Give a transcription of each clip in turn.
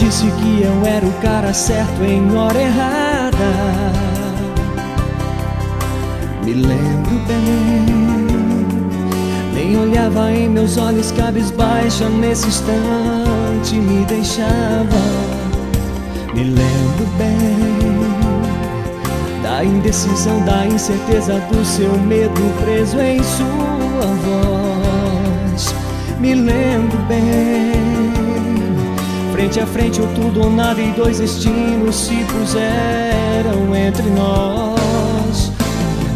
disse que eu era o cara certo em hora errada. Me lembro bem, nem olhava em meus olhos cabisbaixa nesse instante me deixava. Me lembro bem da indecisão, da incerteza do seu medo preso em sua voz. Me lembro bem Frente a frente, o tudo ou nada e dois destinos se puseram entre nós.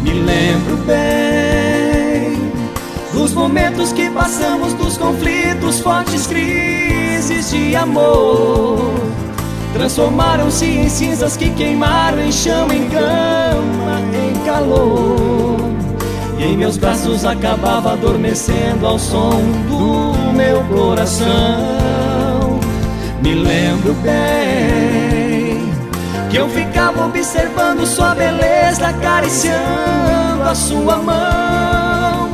Me lembro bem dos momentos que passamos, dos conflitos, fortes crises de amor. Transformaram-se em cinzas que queimaram em chama, em cama, em calor. E em meus braços acabava adormecendo ao som do meu coração. Me lembro bem que eu ficava observando sua beleza, acariciando a sua mão.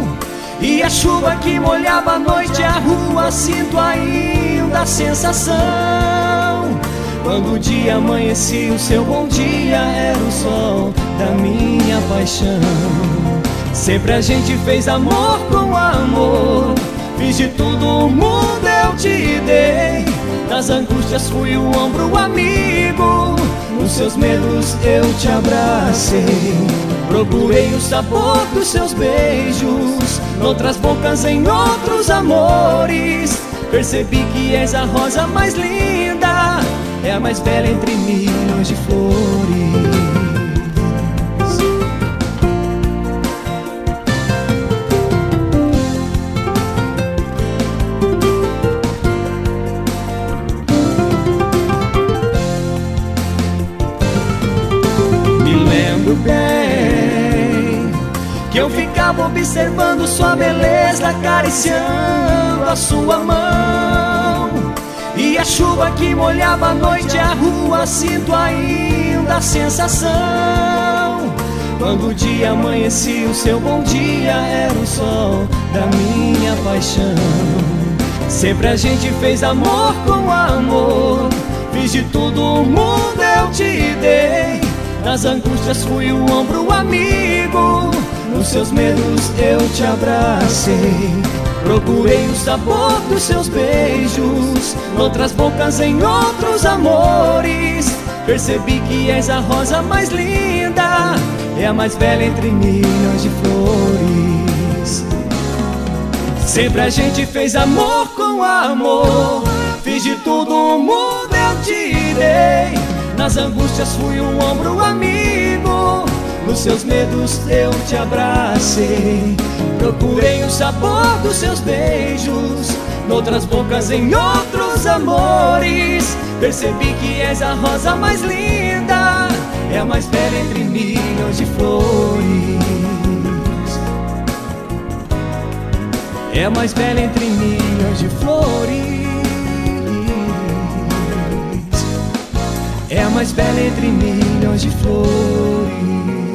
E a chuva que molhava a noite, a rua, sinto ainda a sensação. Quando o dia amanhecia, o seu bom dia era o sol da minha paixão. Sempre a gente fez amor com amor, fiz de tudo o mundo eu te dei. Nas angústias fui o ombro amigo. Nos seus medos eu te abracei. Procurei o sabor dos seus beijos Noutras bocas, em outros amores. Percebi que és a rosa mais linda É a mais bela entre milhões de flores lembro bem que eu ficava observando sua beleza, acariciando a sua mão. E a chuva que molhava a noite, a rua, sinto ainda a sensação. Quando o dia amanhecia, o seu bom dia era o sol da minha paixão. Sempre a gente fez amor com amor, fiz de tudo o mundo eu te dei. Nas angústias fui o ombro amigo. Nos seus medos eu te abracei. Procurei o sabor dos seus beijos Noutras bocas, em outros amores. Percebi que és a rosa mais linda É a mais bela entre milhões de flores. Sempre a gente fez amor com amor nas angústias fui um ombro amigo. Nos seus medos eu te abracei. Procurei o sabor dos seus beijos. Noutras bocas, em outros amores. Percebi que és a rosa mais linda. É a mais bela entre milhões de flores. É a mais bela entre milhões de flores mais bela entre milhões de flores.